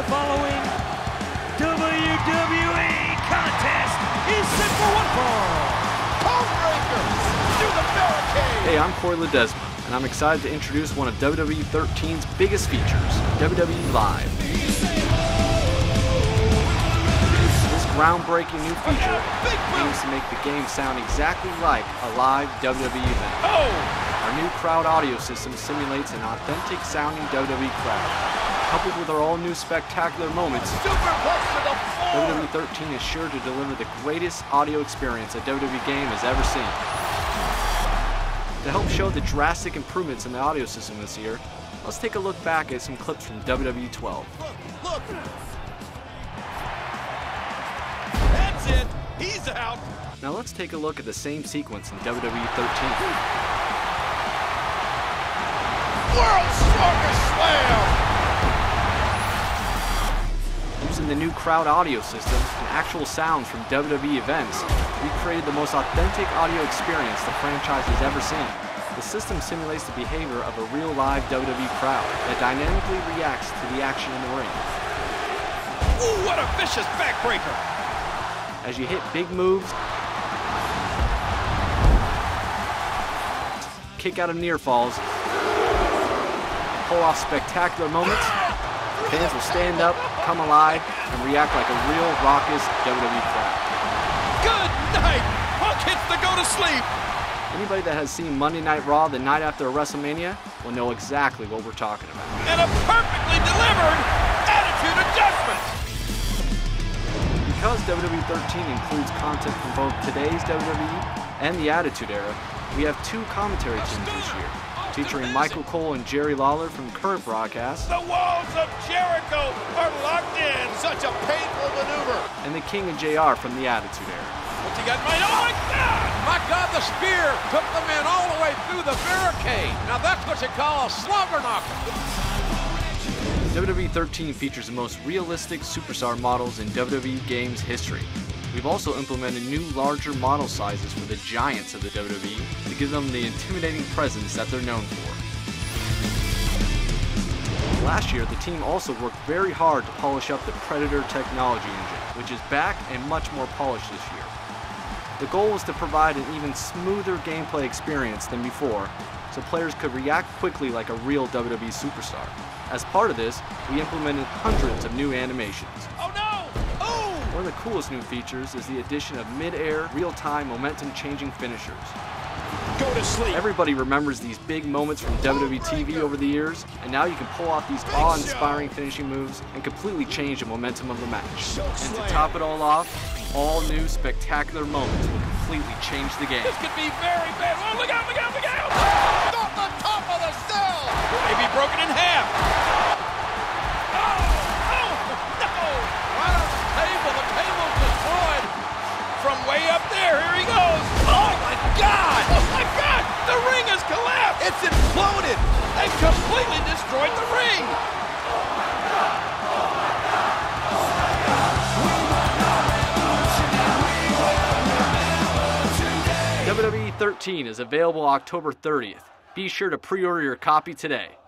The following WWE contest is set for one fall. Homebreaker to the barricade. Hey, I'm Corey Ledesma, and I'm excited to introduce one of WWE 13's biggest features, WWE Live. This groundbreaking new feature aims to make the game sound exactly like a live WWE event. Oh, Our new crowd audio system simulates an authentic sounding WWE crowd. Coupled with our all new spectacular moments, superplex to the floor. WWE 13 is sure to deliver the greatest audio experience a WWE game has ever seen. To help show the drastic improvements in the audio system this year, let's take a look back at some clips from WWE 12. Look, look. That's it. He's out. Now let's take a look at the same sequence in WWE 13. World's strongest slam. Using the new crowd audio system and actual sounds from WWE events, we created the most authentic audio experience the franchise has ever seen. The system simulates the behavior of a real live WWE crowd that dynamically reacts to the action in the ring. Ooh, what a vicious backbreaker. As you hit big moves, kick out of near falls, pull off spectacular moments, fans will stand up, come alive, and react like a real raucous WWE crowd. Good night. Punk hits the go to sleep. Anybody that has seen Monday Night Raw the night after WrestleMania will know exactly what we're talking about. And a perfectly delivered attitude adjustment. Because WWE 13 includes content from both today's WWE and the Attitude Era, we have two commentary teams this year, featuring Michael Cole and Jerry Lawler from current broadcast. The walls of Jericho are locked in. Such a painful maneuver. and the King and JR from the Attitude Era. What's he got mind? Oh my God! My God, the spear took the man all the way through the barricade. Now that's what you call a slobber knocker. WWE 13 features the most realistic superstar models in WWE games history. We've also implemented new larger model sizes for the giants of the WWE to give them the intimidating presence that they're known for. Last year, the team also worked very hard to polish up the Predator technology engine, which is back and much more polished this year. The goal was to provide an even smoother gameplay experience than before, so players could react quickly like a real WWE superstar. As part of this, we implemented hundreds of new animations. Oh no! Oh! One of the coolest new features is the addition of mid-air, real-time, momentum-changing finishers. Go to sleep. Everybody remembers these big moments from WWE oh TV over the years, and now you can pull off these awe-inspiring finishing moves and completely change the momentum of the match. And to top it all off, all new spectacular moments will completely change the game. This could be very bad. Oh, look out, look out, look out! Off the top of the cell! Maybe broken in half. Imploded. They've completely destroyed the ring. WWE 13 is available October 30th. Be sure to pre-order your copy today.